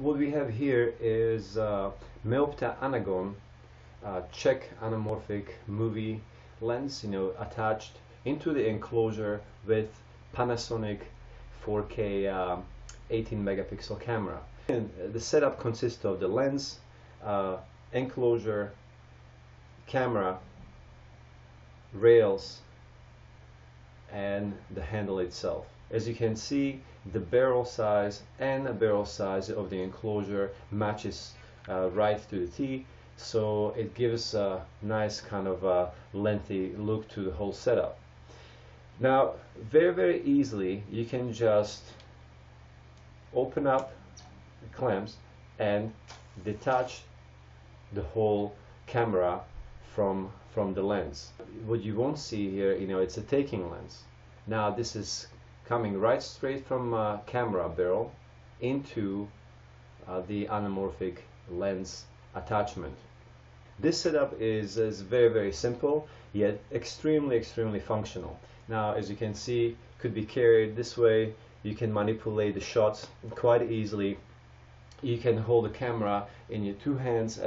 what we have here is uh, Meopta Anagon uh, Czech anamorphic movie lens, you know, attached into the enclosure with Panasonic 4K uh, 18 megapixel camera. And the setup consists of the lens, uh, enclosure, camera, rails, and the handle itself. As you can see, the barrel size and the barrel size of the enclosure matches uh, right to the T, so it gives a nice kind of a lengthy look to the whole setup. Now, very, very easily, you can just open up the clamps and detach the whole camera from from the lens. What you won't see here, you know, it's a taking lens. Now this is coming right straight from uh, camera barrel into uh, the anamorphic lens attachment. This setup is, is very very simple yet extremely extremely functional. Now as you can see could be carried this way you can manipulate the shots quite easily you can hold the camera in your two hands